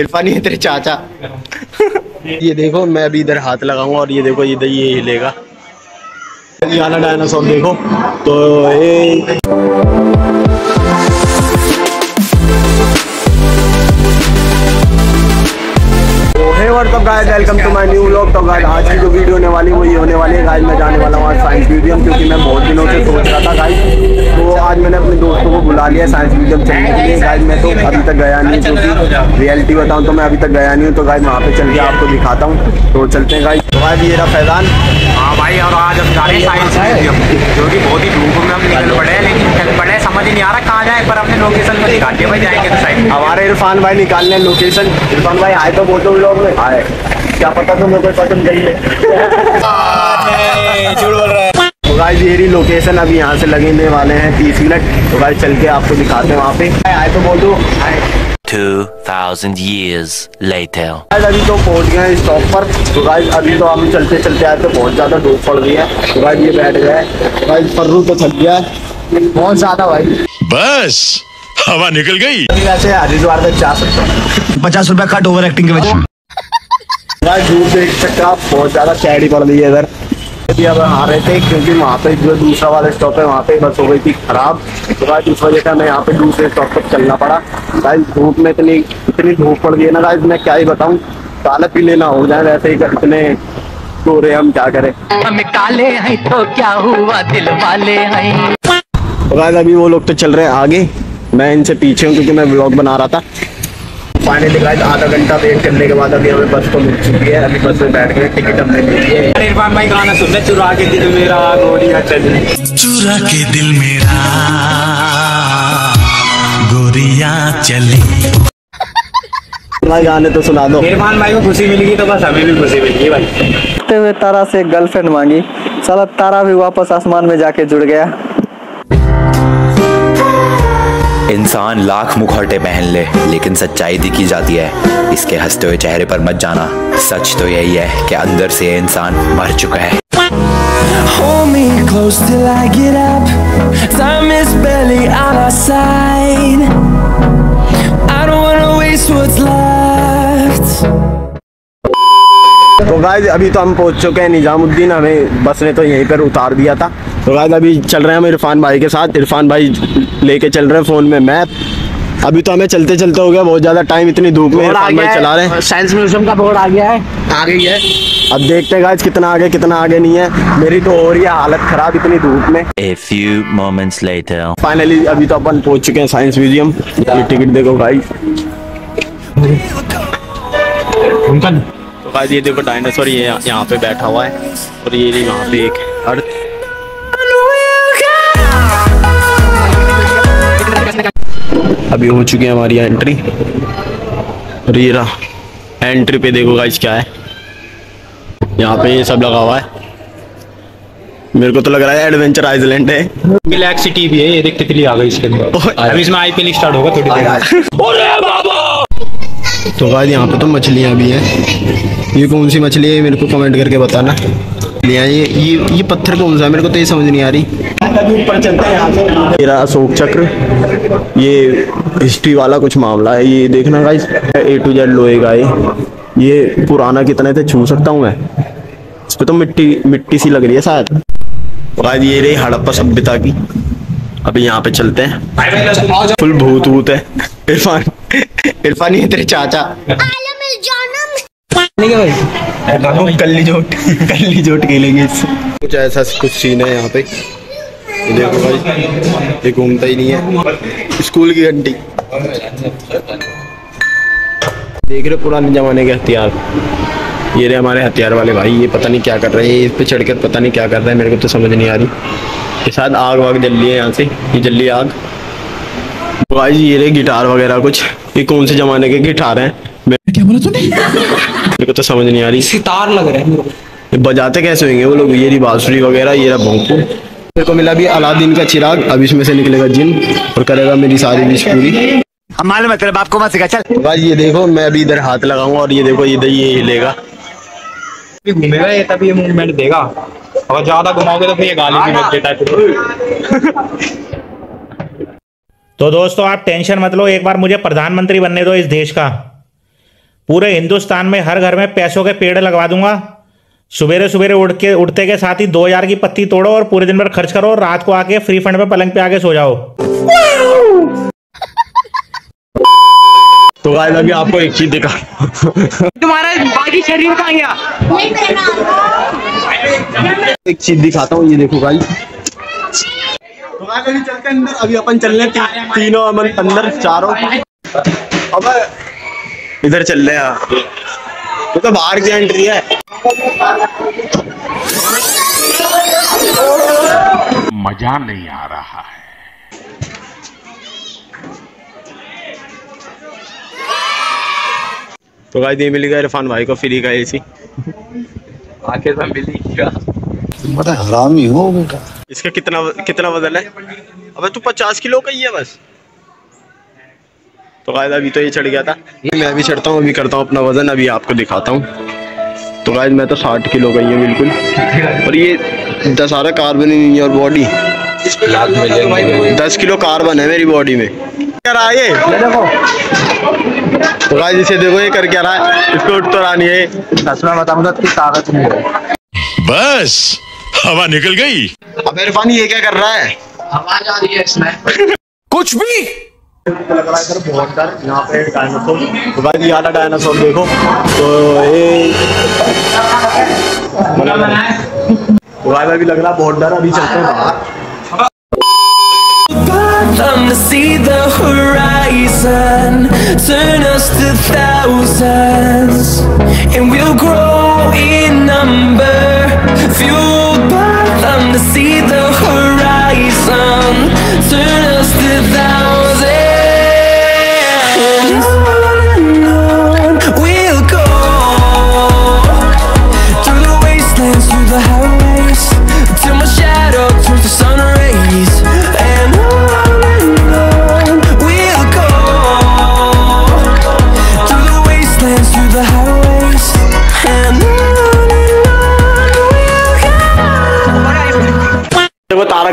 इरफान ये तेरे चाचा। ये देखो, मैं अभी इधर हाथ लगाऊँगा और ये देखो, इधर ये हिलेगा। डायनासोर देखो। तो ये what's up guys welcome to my new vlog तो गाइस आज की जो वीडियो होने वाली वो ये होने वाली है गाइस मैं जाने वाला हूँ आज साइंस म्यूज़ियम क्योंकि मैं बहुत दिनों से सोच रहा था गाइस तो आज मैंने अपने दोस्तों को बुला लिया साइंस म्यूज़ियम चलने के लिए। गाइस मैं तो अभी तक गया नहीं क्योंकि रियलिटी बताऊँ तो मैं अभी तक गया नहीं हूँ तो गाइस वहाँ पे चल के आपको दिखाता हूँ। तो चलते हैं गाइस तो गाइस ये रहा फैजान। हाँ भाई और आज हम जा रहे हैं साइंस म्यूज़ियम जो कि बहुत ही धूप में हम निकल पड़े हैं लेकिन चल पड़े हैं, समझ ही नहीं आ रहा कहाँ जाए पर हमने लोकेशन में दिखा दिया भाई जाएँगे तो साइड हमारे इरफान भाई निकालने लोकेशन इरफान भाई आए तो बोलते लोग में। आए क्या पता तुम्हें कोई पसंद गई है। तो गाइस ये लोकेशन अभी यहाँ से लगने वाले हैं तीस मिनट। तो गाइस चल के आपको दिखाते हैं वहाँ पे। आए तो बोल दो आए 2000 years later. अभी तो पहुँच गए हैं स्टॉप पर। तो गाइस अभी तो हम चलते चलते आए तो बहुत ज़्यादा धूप पड़ गई है। तो गाइस ये बैठ गए। गाइस फर्रू तो थक गया है। बहुत ज़्यादा भाई। बस हवा निकल गई। अभी वैसे हरिद्वार तक जा सकते हैं। पचास रुपया कट ओवर एक्टिंग के वजह धूप देख सकते आप बहुत ज़्यादा कैडी पड़ रही है इधर। अभी अब आ रहे थे क्योंकि वहाँ पे जो दूसरा वाला स्टॉप है वहाँ पे बस हो गई थी खराब। तो गाइस इस वजह से हमें यहाँ पे दूसरे स्टॉप तक चलना पड़ा। गाइस धूप में इतनी इतनी धूप पड़ गई है ना गाइस मैं क्या ही बताऊँ। काला पीले ना हो जाए वैसे ही इतने गोरे हम क्या करें। हम काले हैं तो क्या हुआ दिल वाले हैं? तो गाइस अभी वो लोग तो चल रहे हैं आगे। मैं इनसे पीछे हूँ क्योंकि मैं ब्लॉग बना रहा था। फाइनली गाइस आधा घंटा वेट करने के बाद अभी हमें बस तो मिल चुकी है। अभी बस में बैठ गए टिकट हमने ले ली है इरफान भाई गाना सुन ले चुरा के दिल मेरा गोलियाँ चली चुरा के दिल मेरा गोरियाँ चली। भाई गाने तो सुना दो। इरफान भाई को खुशी मिलेगी तो बस हमें भी खुशी मिलेगी भाई। हुए तारा से गर्लफ्रेंड मांगी। साला तारा भी वापस आसमान में जाके जुड़ गया। इंसान लाख मुखौटे पहन ले लेकिन सच्चाई दिखी जाती है इसके हँसते हुए चेहरे पर मत जाना सच तो यही है कि अंदर से इंसान मर चुका है Hold me close till I get up. Time is barely on our side. I don't wanna waste what's left. तो गाइस अभी तो हम पहुँच चुके हैं निजामुद्दीन। हमें बस ने तो यहीं पर उतार दिया था। तो गाइस अभी चल रहे हैं हम इरफान भाई के साथ। इरफान भाई लेके चल रहे हैं फ़ोन में मैप अभी तो हमें चलते चलते हो गया। बहुत ज़्यादा टाइम इतनी धूप में इरफान भाई चला रहे हैं। साइंस म्यूज़ियम का बोर्ड आ गया है। आ गई है। अब देखते हैं गाइस कितना आगे कितना आगे नहीं है। मेरी तो हो रही है हालत खराब इतनी धूप में। A few moments later. Finally अभी तो अपन पहुँच चुके हैं साइंस म्यूज़ियम टिकट देखो गाइस तो ये देखो डायनासोर ये यहाँ यहाँ पे बैठा हुआ है और ये वहाँ पे एक अर्थ अभी हो चुकी है हमारी एंट्री और ये रहा। एंट्री पे देखो गाइस क्या है। यहाँ पे ये सब लगा हुआ है। मेरे को तो लग रहा है एडवेंचर आइसलैंड है। गैलेक्सी भी है ये देख कितनी आ गई इसके अंदर। अभी इसमें आईपीएल स्टार्ट होगा थोड़ी देर तो गाइस यहाँ पे तो मछलियाँ भी हैं। ये कौन सी मछली है मेरे को कमेंट करके बताना मछलियाँ ये ये ये पत्थर कौन सा है मेरे को तो ये समझ नहीं आ रही ऊपर चलते हैं मेरा अशोक चक्र ये हिस्ट्री वाला कुछ मामला है ये देखना गाइस ए टू जेड लोहे का ये ये पुराना कितने थे छू सकता हूँ मैं इस पे तो मिट्टी मिट्टी सी लग रही है शायद तो गाइस ये रही हड़प्पा सभ्यता की अभी यहाँ पे चलते हैं फुल भूत भूत है इरफान इरफान ये तेरे चाचा कल्ली जोट कल्ली जोट खेलेंगे इससे। कुछ ऐसा कुछ सीन है यहाँ पे। देखो भाई ये घूमता ही नहीं है। स्कूल की घंटी। देख रहे पुराने जमाने के हथियार? ये रहे हमारे हथियार वाले भाई ये पता नहीं क्या कर रहे हैं। ये इस पे चढ़कर पता नहीं क्या कर रहे हैं मेरे को तो समझ नहीं आ रही। ये शायद आग वाग जल रही है यहाँ से ये जल रही आग। भाई ये रहे गिटार वगैरह कुछ। ये कौन से जमाने के गिटार हैं? को तो समझ नहीं आ रही। सितार लग रहा है मेरे को। बजाते कैसे होंगे वो लोग? ये बांसुरी वगैरह ये रहा भोंकू। मेरे को मिला भी अलादीन का चिराग अब इसमें से निकलेगा जिन और करेगा मेरी सारी विश पूरी। हमारे मतलब आपको मत सिखा चल। तो भाई ये देखो मैं अभी इधर हाथ लगाऊँगा और ये देखो इधर ये हिलेगा। घूमेगा ये तभी ये मूवमेंट देगा। अगर ज़्यादा घुमाओगे तो फिर ये गाली भी बच देता है तो दोस्तों आप टेंशन मत लो एक बार मुझे प्रधानमंत्री बनने दो इस देश का। पूरे हिंदुस्तान में हर घर में पैसों के पेड़ लगवा दूँगा। सवेरे सवेरे उठ के उठते के साथ ही दो हज़ार की पत्ती तोड़ो और पूरे दिन भर खर्च करो और रात को आके फ्री फंड में पलंग पे आके सो जाओ। तो गाइस अभी आपको एक चीज़ दिखा तुम्हारा बाकी शरीर कहाँ गया? एक चीज़ दिखाता हूँ ये देखो गाइस तो गाइस अभी चलते हैं अंदर। अभी अपन चल रहे हैं तीनों अमन अंदर चारों। अब इधर चल रहे हैं ये तो बाहर की एंट्री है। मज़ा नहीं आ रहा है। तो गाइस ये मिल गया इरफान भाई को? फ्री का एसी आखिर में मिली क्या? बड़ा हरामी हो बेटा। इसका कितना कितना वज़न है? अबे तू पचास किलो का ही है बस। तो गाइस अभी तो ये चढ़ गया था। मैं भी चढ़ता हूँ अभी करता हूँ अपना वज़न अभी आपको दिखाता हूँ। तो गाइस मैं तो साठ किलो का ही है बिल्कुल। और ये दशहरा कार्बन इन योर बॉडी। दस किलो कार्बन है मेरी बॉडी में। क्या रहा ये? तो गाइस इसे देखो ये कर क्या रहा है। इसको उठ तो रहा नहीं है सच में बताऊँ तो इसकी ताकत नहीं है। बस हवा निकल गई। अब इरफान ये क्या कर रहा है? आवाज़ आ रही है इसमें। कुछ भी लग रहा है बहुत डर यहाँ पे डायनासोर तो भाई ये वाला डायनासोर देखो तो ये तो भाई अभी लग रहा बहुत डर अभी चलते हैं बाहर to see the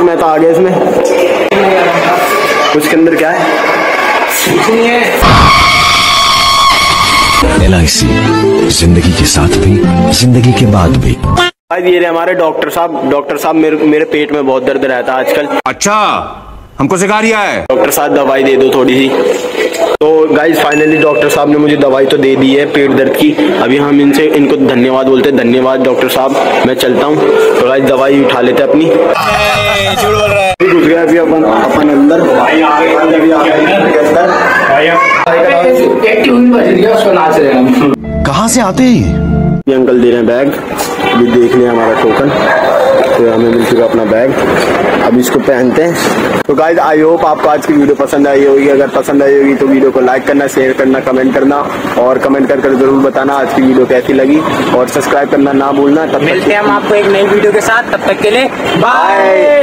मेहता आ गया इसमें। उसके अंदर क्या है? एल ज़िंदगी के साथ भी ज़िंदगी के बाद भी। भाई ये रहे हमारे डॉक्टर साहब। डॉक्टर साहब मेरे मेरे पेट में बहुत दर्द रहता है आजकल। अच्छा हमको सिखा रिया है। डॉक्टर साहब दवाई दे दो थोड़ी सी। तो गाइज़ फाइनली डॉक्टर साहब ने मुझे दवाई तो दे दी है पेट दर्द की। अभी हम इनसे इनको धन्यवाद बोलते हैं। धन्यवाद डॉक्टर साहब। मैं चलता हूँ। तो गाइज़ दवाई उठा लेते हैं अपनी। घुस गया अभी अपन अपन अंदर। कहाँ से आते हैं ये अंकल दे रहे हैं बैग। अभी देख लिया हमारा टोकन। तो हमें मिल चुका अपना बैग अब इसको पहनते हैं। तो गाइज़ आई होप आपको आज की वीडियो पसंद आई होगी। अगर पसंद आई होगी तो वीडियो को लाइक करना शेयर करना कमेंट करना और कमेंट कर कर ज़रूर बताना आज की वीडियो कैसी लगी। और सब्सक्राइब करना ना भूलना। तब मिलते हैं हम आपको एक नई वीडियो के साथ। तब तक के लिए बाय